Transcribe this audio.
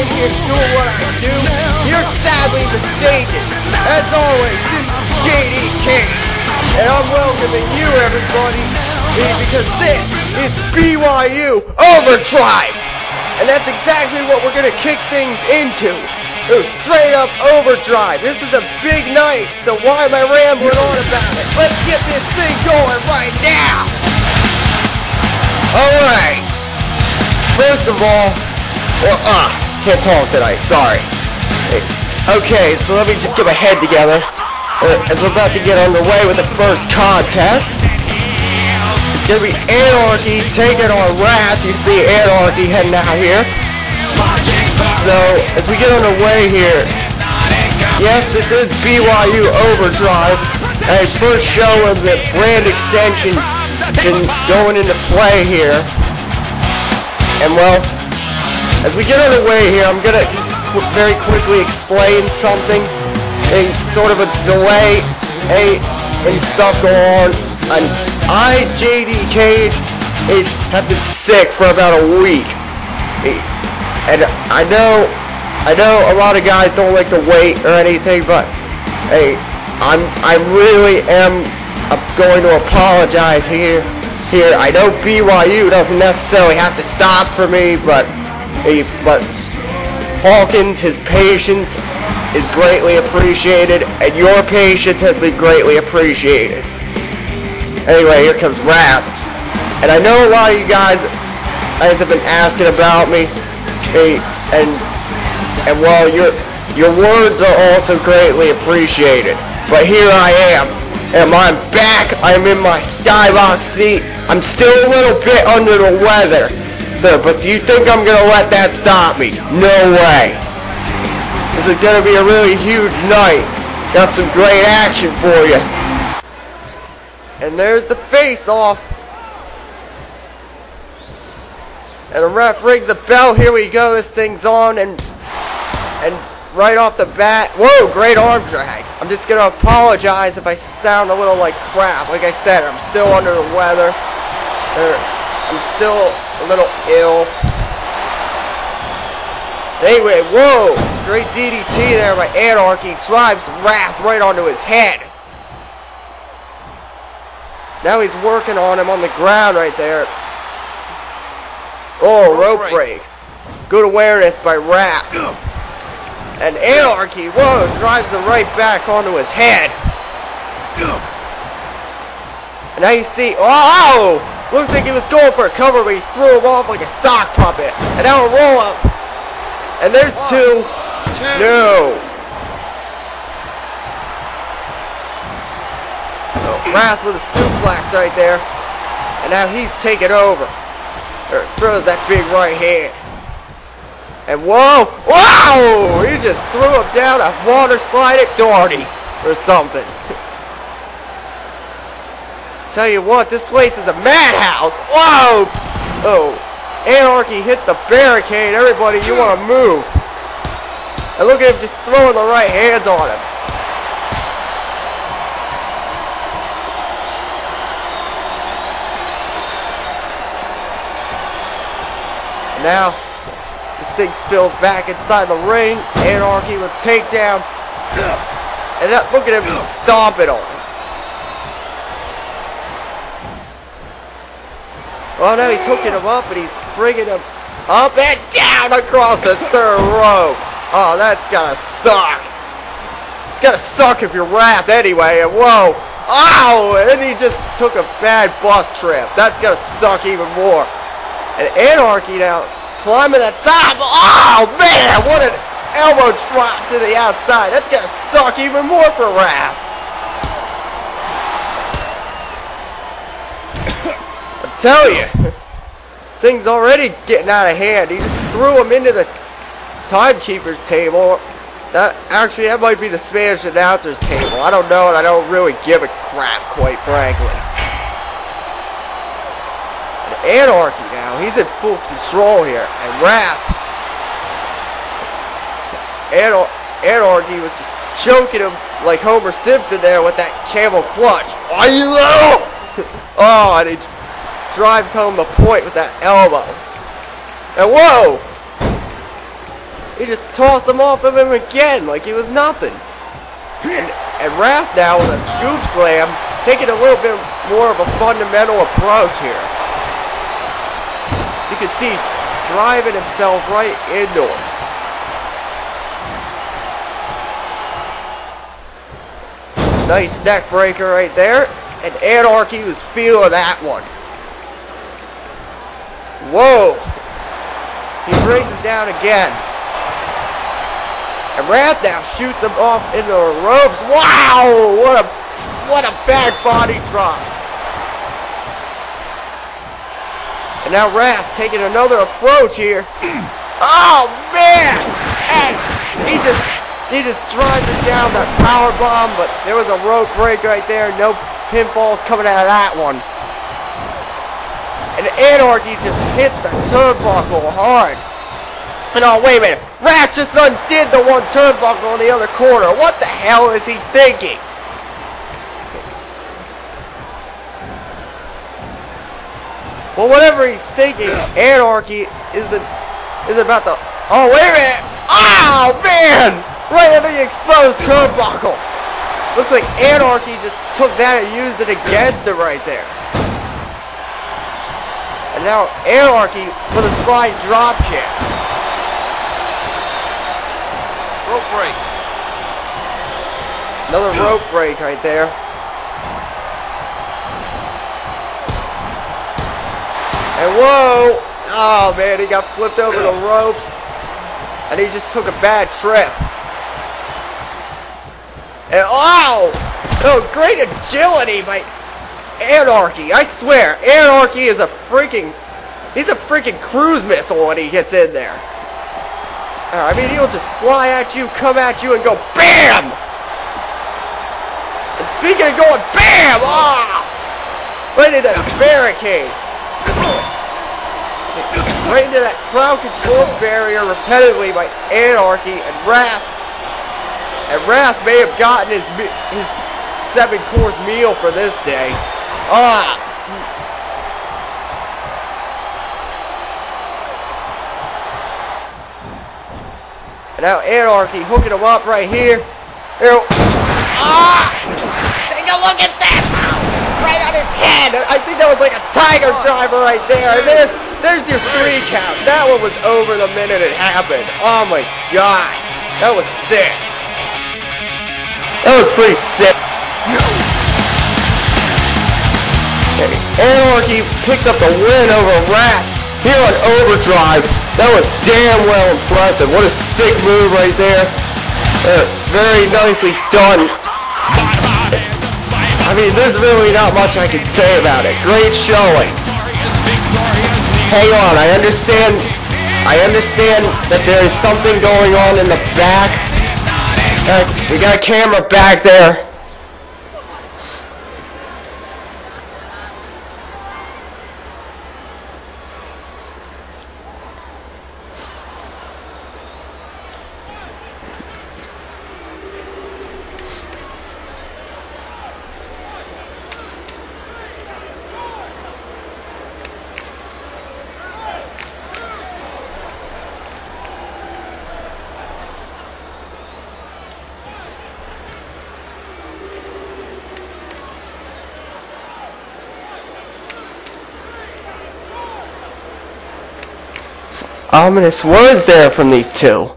in here doing what I do, you're sadly mistaken. As always, this is JDK, and I'm welcoming you, everybody, because this is BYU Overdrive. And that's exactly what we're gonna kick things into. It was straight up overdrive. This is a big night, so why am I rambling on about it? Let's get this thing going right now! Alright. First of all, well, ah, can't talk tonight, sorry. Okay, so let me just get my head together. Uh, as we're about to get underway with the first contest. It's gonna be Anarchy taking on Wrath. You see Anarchy heading out here. So, as we get underway here, yes, this is BYU Overdrive. And first show of the brand extension going into play here. And well, as we get underway here, I'm gonna just qu- very quickly explain something. A sort of a delay, a and stuff go on. And I, JD Cage, is, have been sick for about a week. Eh, And I know, I know a lot of guys don't like to wait or anything, but hey, I'm, I really am going to apologize here. Here, I know BYU doesn't necessarily have to stop for me, but, hey, but Hawkins, his patience is greatly appreciated, and your patience has been greatly appreciated. Anyway, here comes Wrath. And I know a lot of you guys, guys have been asking about me, hey, and and well, your your words are also greatly appreciated. But here I am, and I'm back. I'm in my skybox seat. I'm still a little bit under the weather, but do you think I'm gonna let that stop me? No way. This is gonna be a really huge night. Got some great action for you. And there's the face off. And the ref rings a bell. Here we go. This thing's on, and and right off the bat, whoa, great arm drag. I'm just gonna apologize if I sound a little like crap. Like I said, I'm still under the weather. Er, I'm still a little ill. Anyway, whoa, great DDT there by Anarchy. Drives Wrath right onto his head. Now he's working on him on the ground right there. Oh, rope break. Good awareness by Wrath. And Anarchy, whoa, drives him right back onto his head. And now you see, oh, looked like he was going for a cover, but he threw him off like a sock puppet. And now a roll up. And there's two. two. No. Oh, Wrath with a suplex right there. And now he's taking over. Throws that big right hand. And whoa! Whoa! He just threw him down a water slide at Doherty. Or something. Tell you what, this place is a madhouse. Whoa! Oh. Anarchy hits the barricade. Everybody, you want to move. And look at him just throwing the right hands on him. Now, thing spills back inside the ring. Anarchy with takedown. And that, look at him just stomping on him. Well, now he's hooking him up and he's bringing him up and down across the third row. Oh, that's gotta suck. It's gotta suck if you're Wrath anyway. And whoa. Oh, and he just took a bad bus trip. That's gonna suck even more. And Anarchy now climbing the top. Oh, man, what an elbow drop to the outside. That's gonna suck even more for Wrath. I tell you, this thing's already getting out of hand. He just threw him into the timekeeper's table. That actually, that might be the Spanish announcer's table. I don't know, and I don't really give a crap, quite frankly. Anarchy now, he's in full control here, and Wrath. Anar- Anarchy was just choking him like Homer Simpson there with that camel clutch. Are you little? oh, and he drives home the point with that elbow. And whoa! he just tossed him off of him again like he was nothing. And, and Wrath now with a scoop slam, taking a little bit more of a fundamental approach here. Can see he's driving himself right into him. Nice neck breaker right there. And Anarchy was feeling that one. Whoa! He brings him down again. And Wrath now shoots him off into the ropes. Wow! What a what a back body drop. And now Wrath taking another approach here. oh man! He just he just drives it down that power bomb, but there was a rope break right there. No pinfalls coming out of that one. And Anarchy just hit the turnbuckle hard. And oh, wait a minute. Wrath just undid the one turnbuckle on the other corner. What the hell is he thinking? Well, whatever he's thinking, Anarchy isn't, isn't about to... Oh, wait a minute! Oh, man! Right in the exposed turnbuckle. Looks like Anarchy just took that and used it against it right there. And now Anarchy with a slide drop kick. Rope break. Another rope break right there. And whoa! Oh man, he got flipped over the ropes. And he just took a bad trip. And oh! Oh, great agility by Anarchy. I swear, Anarchy is a freaking... He's a freaking cruise missile when he gets in there. Uh, I mean, he'll just fly at you, come at you, and go BAM! And speaking of going BAM! Ah! Right into the barricade. Right into that crowd control barrier repetitively by Anarchy and Wrath and Wrath may have gotten his his seven course meal for this day. Ah! And now Anarchy hooking him up right here. here. Ah! Take a look at that! Right on his head! I think that was like a tiger driver right there. And there, there's your three count. That one was over the minute it happened. Oh my god. That was sick. That was pretty sick. Okay, Anarchy picked up the win over Wrath here on Overdrive. That was damn well impressive. What a sick move right there. Uh, very nicely done. I mean, there's really not much I can say about it. Great showing. Hang on, I understand. I understand that there is something going on in the back we got a camera back there. Ominous words there from these two.